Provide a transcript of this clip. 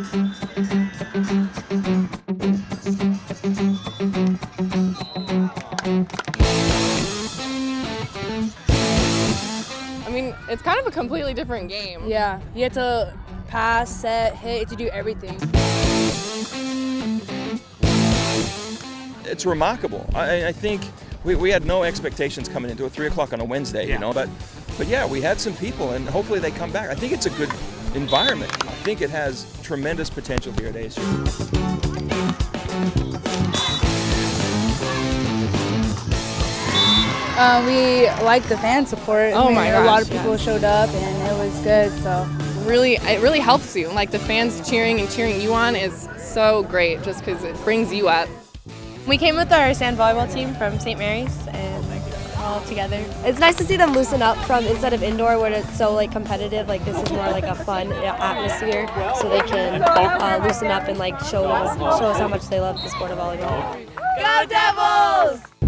I mean, it's kind of a completely different game. Yeah, you have to pass, set, hit, to do everything. It's remarkable. I, I think we, we had no expectations coming into it, 3 o'clock on a Wednesday, you know, but, but yeah, we had some people and hopefully they come back. I think it's a good environment. I think it has tremendous potential here at ASU. Uh, we like the fan support. Oh I mean, my A lot of people yes. showed up and it was good, so. Really, it really helps you. Like the fans cheering and cheering you on is so great just because it brings you up. We came with our sand volleyball team from St. Mary's and we're all together. It's nice to see them loosen up from instead of indoor where it's so like competitive. Like this is more like a fun atmosphere, so they can uh, loosen up and like show us show us how much they love the sport of volleyball. Go Devils!